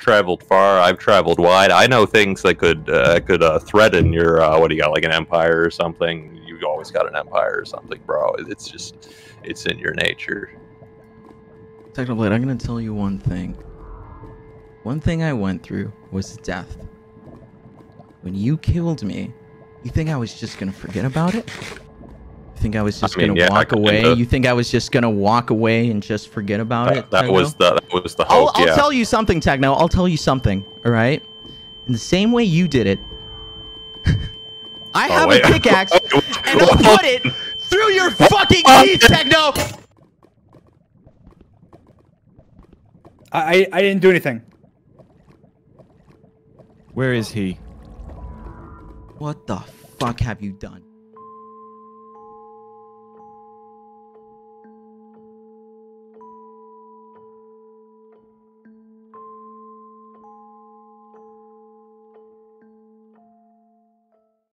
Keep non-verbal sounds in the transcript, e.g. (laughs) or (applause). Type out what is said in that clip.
traveled far. I've traveled wide. I know things that could uh, could uh, threaten your uh, what do you got like an empire or something. You've always got an empire or something, bro. It's just it's in your nature. Technoblade, I'm gonna tell you one thing. One thing I went through was death. When you killed me, you think I was just gonna forget about it? You think I was just I mean, gonna yeah, walk kinda. away? You think I was just gonna walk away and just forget about That, it? that Techno? was the that was the I'll, hope. I'll tell you something, Techno. I'll tell you something. All right. In the same way you did it, (laughs) I Oh, have wait. (laughs) a pickaxe and I'll put it through your fucking teeth, Techno. I, I I didn't do anything. Where is he? What the fuck have you done?